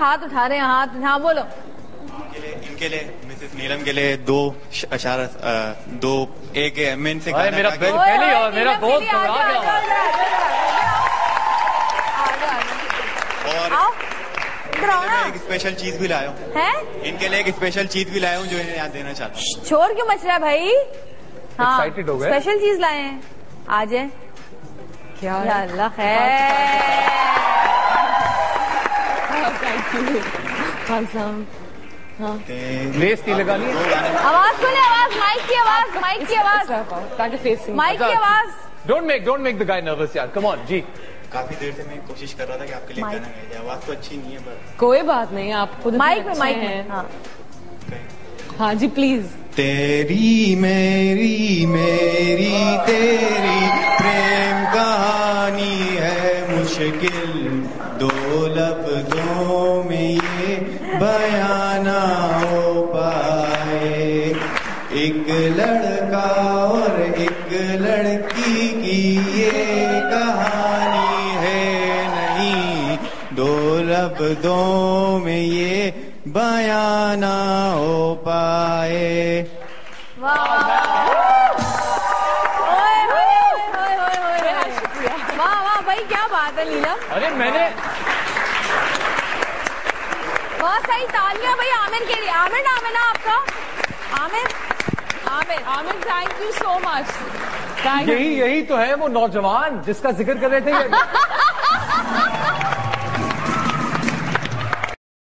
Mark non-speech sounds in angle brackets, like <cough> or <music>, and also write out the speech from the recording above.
हाथ उठा रहे हैं हाथ हाँ बोलो। इनके लिए इनके लिए मिसेस नीलम के लिए दो अशार दो एक इनसे अरे गाना मेरा के- बिल- पहली और मेरा आ गया। जाओ। और एक स्पेशल चीज़ भी लाया हूँ। है? इनके लिए एक स्पेशल चीज़ भी लाया हूँ जो इन्हें याद देना चाहता हूँ। शोर क्यों मच रहा है भाई? हाँ हो? स्पेशल चीज़ लाए हैं। आ जाए। क्या अल्लाह खैर। है? आवाज़ सुने आवाज़ माइक की आवाज़ माइक की आवाज़। ताकि फेसिंग माइक की आवाज़। Don't make don't make the guy nervous यार कम ऑन जी काफ़ी देर से मैं कोशिश कर रहा था कि आपके लिए गाना गाया जाए। आवाज़ तो अच्छी नहीं है पर कोई बात नहीं आप खुद माइक में माइक हैं। में हाँ। हाँ। जी प्लीज़ तेरी मेरी मेरी तेरी प्रेम मुश्किल दो लफ्जों में ये बयाना हो पाए। एक लड़का और एक लड़की की ये कहानी है नहीं। दो लफ्जों में ये बयाना हो पाए। वाह। क्या बात है नीलम अरे मैंने बहुत सही तालियाँ भाई आमिर के लिए। आमिर नाम है ना आपका? Aamir? Aamir. Aamir thank you so much thank यही यही तो है वो नौजवान जिसका ज़िक्र कर रहे थे ये। <laughs>